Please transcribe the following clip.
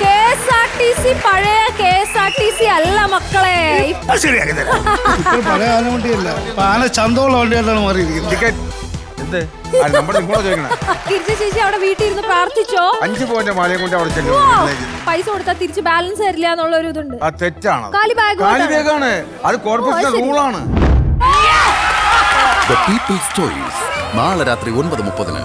K S R T C പഴയ K S R T C അല്ല മക്കളെ. ഇപ്പൊ ശരിയാക്കി തരാം. ഇപ്പോൾ പഴയ ആന ഇപ്പൊ ആന ചന്തമുള്ള വണ്ടിയായിട്ടാണ് മാറിയിരിക്കുന്നത്. ടിക്കറ്റ് എന്ത്? ആ, നമ്മുടെ നിങ്ങളോ ചോദിക്കണേ. ഗിരിജ ചേച്ചി അവിടെ വീട്ടിൽ ഇരുന്ന് പ്രാർത്ഥിച്ചോ? അഞ്ച് പോയിന്റ് മാലയും കൊണ്ട് അവിടെ പൈസ കൊടുത്താൽ തിരിച്ച് ബാലൻസ് തരില്ല എന്നുള്ള ഒരു ഇതുണ്ട്. ആ തെറ്റാണ്. കാലി ബാഗ് കാലിബേഗാണ് അത് കോർപ്പറേഷൻ റൂളാണ് ദ പീപ്പിൾസ് ചോയ്സ് നാളെ രാത്രി ഒൻപത് മുപ്പതിന്